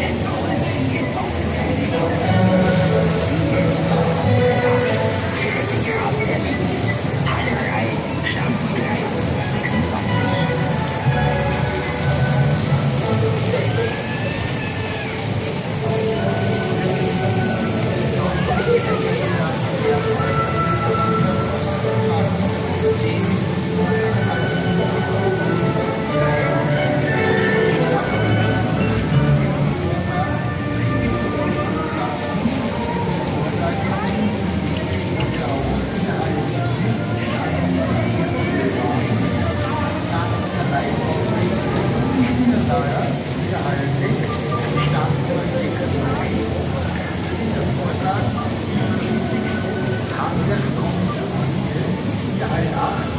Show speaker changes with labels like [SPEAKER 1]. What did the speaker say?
[SPEAKER 1] and poet.
[SPEAKER 2] 系啊，系啊，你其你，但系佢，佢，佢，佢，佢。